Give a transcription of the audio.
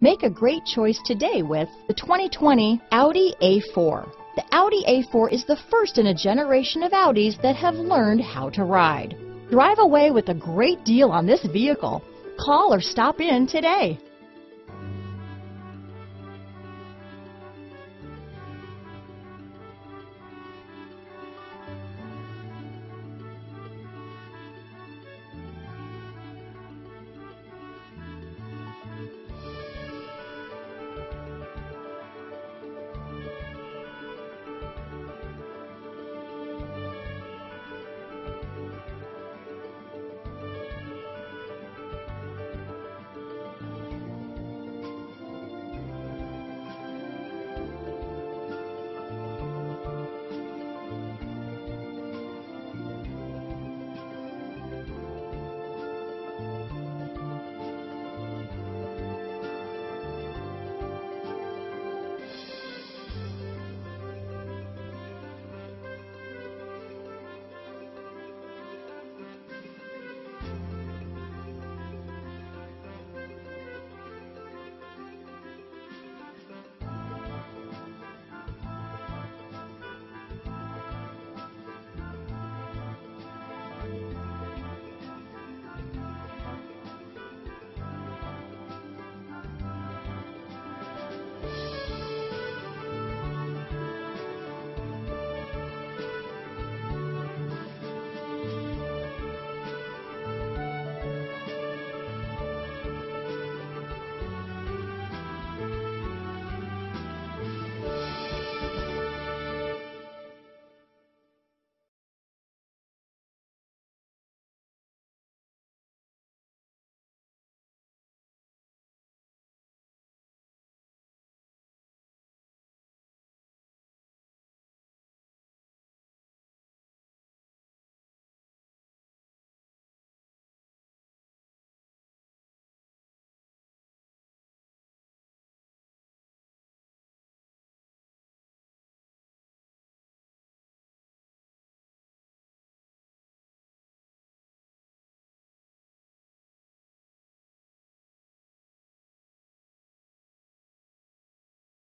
Make a great choice today with the 2020 Audi A4. The Audi A4 is the first in a generation of Audis that have learned how to ride. Drive away with a great deal on this vehicle. Call or stop in today.